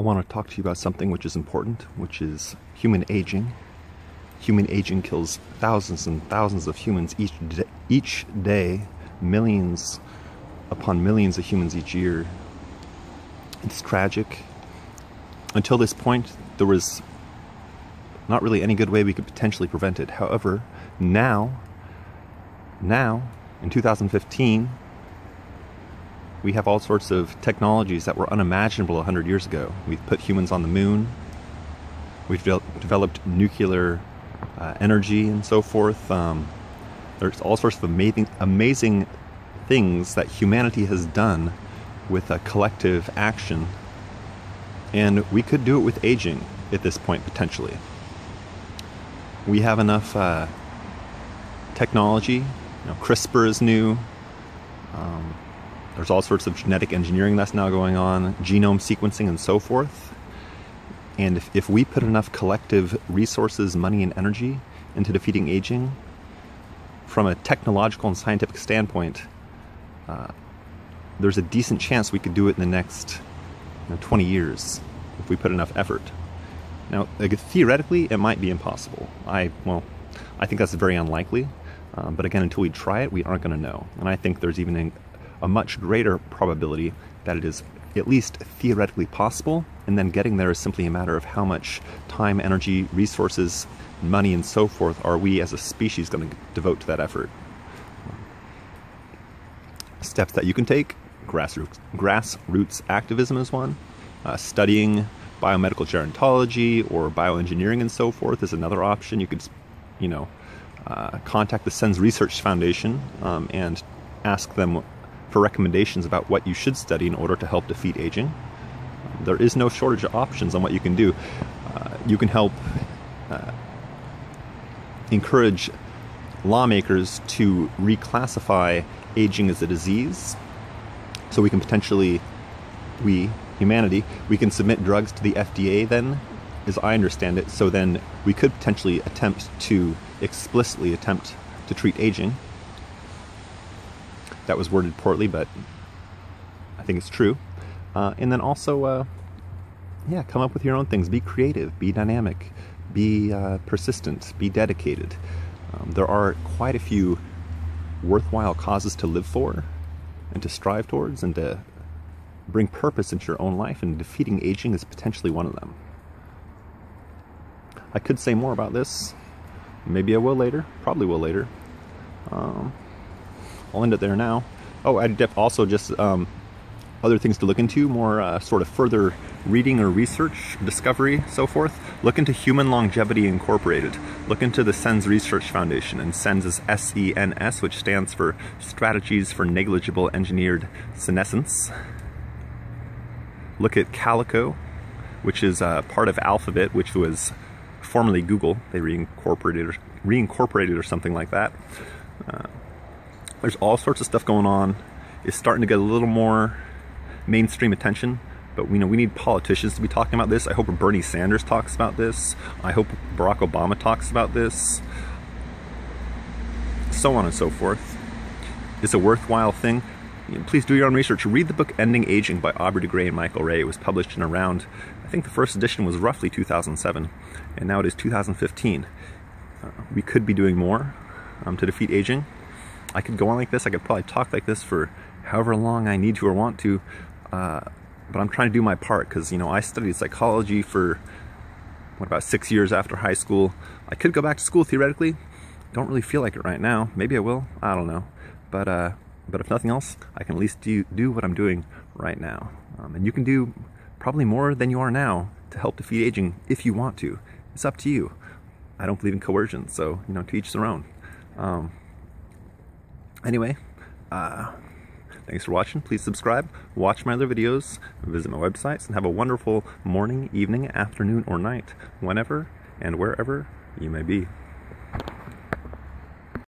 I want to talk to you about something which is important, which is human aging. Human aging kills thousands and thousands of humans each day, each day, millions upon millions of humans each year. It's tragic. Until this point, there was not really any good way we could potentially prevent it. However, now, now, in 2015, we have all sorts of technologies that were unimaginable 100 years ago. We've put humans on the moon, we've de developed nuclear uh, energy and so forth. Um, there's all sorts of amazing, amazing things that humanity has done with a collective action. And we could do it with aging at this point, potentially. We have enough uh, technology. You know, CRISPR is new. Um, there's all sorts of genetic engineering that's now going on, genome sequencing, and so forth. And if, if we put enough collective resources, money, and energy into defeating aging, from a technological and scientific standpoint, uh, there's a decent chance we could do it in the next you know, 20 years if we put enough effort. Now, like, theoretically, it might be impossible. I, well, I think that's very unlikely. Um, but again, until we try it, we aren't going to know. And I think there's even a much greater probability that it is at least theoretically possible, and then getting there is simply a matter of how much time, energy, resources, money, and so forth are we as a species going to devote to that effort. Steps that you can take grassroots, grassroots activism is one, uh, studying biomedical gerontology or bioengineering and so forth is another option. You could, you know, uh, contact the SENS Research Foundation um, and ask them for recommendations about what you should study in order to help defeat aging. There is no shortage of options on what you can do. Uh, you can help uh, encourage lawmakers to reclassify aging as a disease so we can potentially, we, humanity, we can submit drugs to the FDA then, as I understand it, so then we could potentially attempt to explicitly attempt to treat aging that was worded poorly, but I think it's true. Uh, and then also, uh, yeah, come up with your own things. Be creative, be dynamic, be uh, persistent, be dedicated. Um, there are quite a few worthwhile causes to live for and to strive towards and to bring purpose into your own life, and defeating aging is potentially one of them. I could say more about this. Maybe I will later. Probably will later. Um, I'll end it there now. Oh, I def also just um, other things to look into, more uh, sort of further reading or research, discovery, so forth. Look into Human Longevity Incorporated. Look into the SENS Research Foundation, and SENS is S-E-N-S, which stands for Strategies for Negligible Engineered Senescence. Look at Calico, which is uh, part of Alphabet, which was formerly Google. They reincorporated or, reincorporated or something like that. Uh, there's all sorts of stuff going on. It's starting to get a little more mainstream attention, but we know we need politicians to be talking about this. I hope Bernie Sanders talks about this. I hope Barack Obama talks about this. So on and so forth. It's a worthwhile thing. Please do your own research. Read the book Ending Aging by Aubrey de Grey and Michael Rae. It was published in around, I think the first edition was roughly 2007, and now it is 2015. Uh, we could be doing more um, to defeat aging. I could go on like this. I could probably talk like this for however long I need to or want to. Uh, but I'm trying to do my part because, you know, I studied psychology for, what, about six years after high school. I could go back to school theoretically. Don't really feel like it right now. Maybe I will. I don't know. But, uh, but if nothing else, I can at least do, do what I'm doing right now. Um, and you can do probably more than you are now to help defeat aging if you want to. It's up to you. I don't believe in coercion, so, you know, to each their own. Um, Anyway, uh, thanks for watching. Please subscribe, watch my other videos, visit my websites, and have a wonderful morning, evening, afternoon, or night, whenever and wherever you may be.